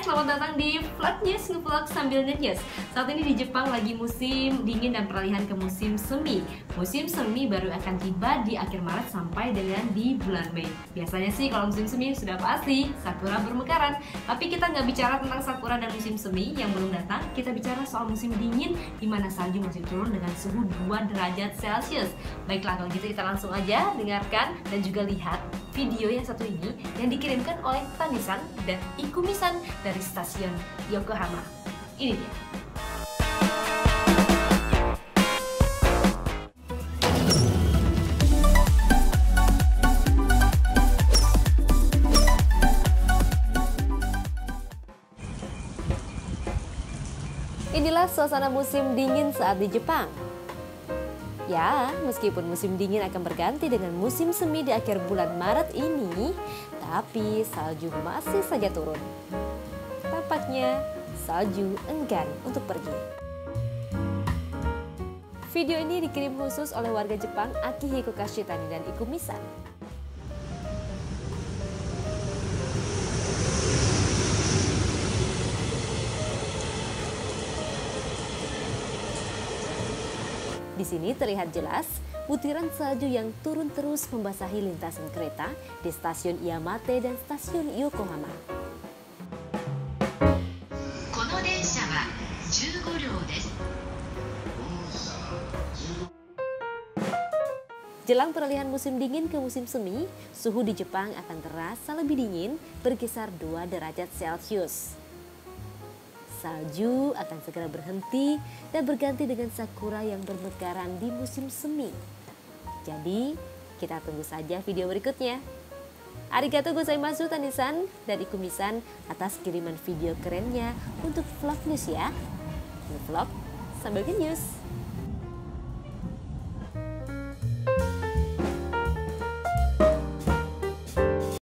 selamat datang di Vlog News Ngevlog sambil news Saat ini di Jepang lagi musim dingin dan peralihan ke musim semi. Musim semi baru akan tiba di akhir Maret sampai dengan di bulan Mei. Biasanya sih kalau musim semi sudah pasti Sakura bermekaran. Tapi kita nggak bicara tentang Sakura dan musim semi yang belum datang. Kita bicara soal musim dingin di mana salju masih turun dengan suhu 2 derajat Celcius. Baiklah kalau gitu kita langsung aja dengarkan dan juga lihat video yang satu ini yang dikirimkan oleh Tanisan dan Ikumisan dari stasiun Yokohama. Ini dia. Inilah suasana musim dingin saat di Jepang. Ya, meskipun musim dingin akan berganti dengan musim semi di akhir bulan Maret ini, tapi salju masih saja turun. Tampaknya salju enggan untuk pergi. Video ini dikirim khusus oleh warga Jepang Akihiko Kashitani dan Ikumisan. Di sini terlihat jelas butiran salju yang turun terus membasahi lintasan kereta di stasiun Iamate dan stasiun Yokohama. Jelang peralihan musim dingin ke musim semi, suhu di Jepang akan terasa lebih dingin berkisar 2 derajat Celcius. Salju akan segera berhenti dan berganti dengan sakura yang bermekaran di musim semi. Jadi, kita tunggu saja video berikutnya. Arigato gozaimasu Tanisan dan Ikumisan atas kiriman video kerennya untuk vlog news ya. Vlog sambil ke news.